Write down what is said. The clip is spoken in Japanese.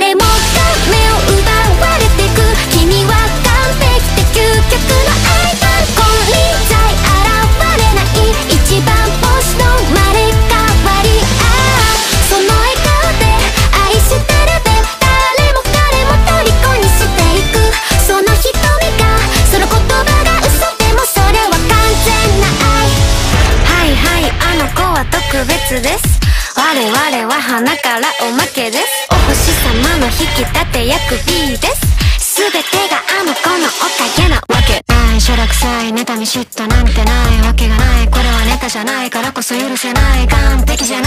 誰もが目を奪われてく君は完璧で究極の愛が金輪際現れない一番星の生まれ変わりああその笑顔で愛してるべ誰も彼も虜にしていくその瞳がその言葉が嘘でもそれは完全な愛はいはいあの子は特別です。我々は花からおまけです。て役 B です。全てがあの子のおかげなわけ。ないしょらくさい妬み嫉妬なんてないわけがない。これはネタじゃないからこそ許せない。完璧じゃ